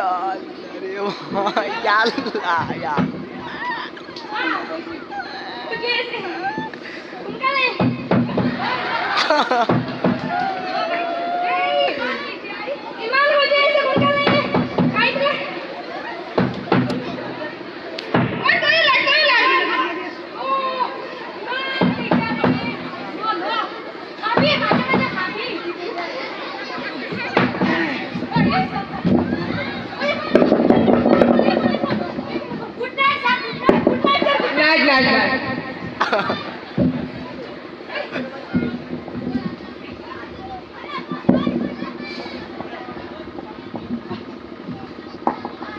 Yalla. Yalla. Yalla. Yalla. guys.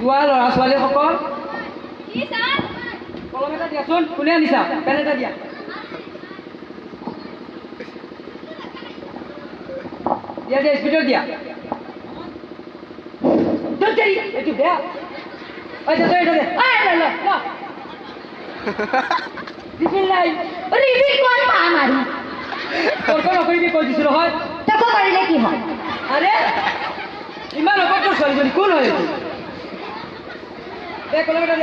Dua lo aswali kokon. Kalau kita dia sun, kuliah bisa, karena ya. dia. Dia dia dia. Terjadi, itu dia. Oh, itu itu dia. Tiffin লাই ওরে tiffin কোন পা মারি তোর কোন কই হয়? টাকা মারিলে কি হয়। আরে ইমান কত সরি কোন হয় এ কোলাটা